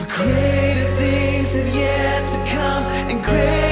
For greater things have yet to come and greater